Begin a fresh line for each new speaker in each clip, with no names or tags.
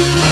you.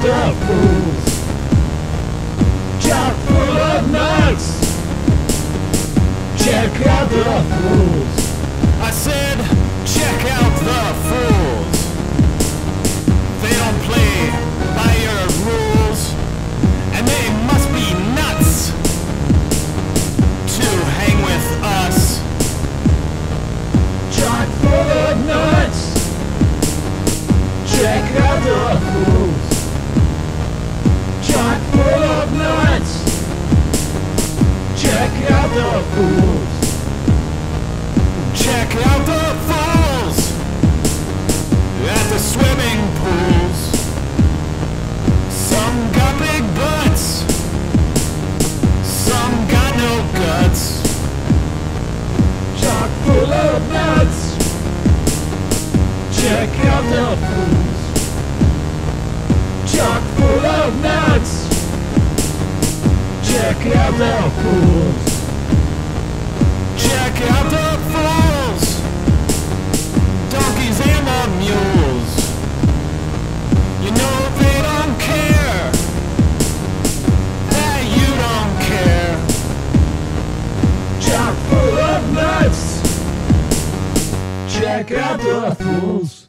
fools. Jack full of nuts. Check out the fools. I said, check out the fools. the fools. Check out the falls at the swimming pools. Some got big butts, some got no guts. Chock full of nuts. Check out the fools. Chock full of nuts check out the fools fools, donkeys and the mules. You know they don't care that you don't care. Full of nuts. Check out the fools.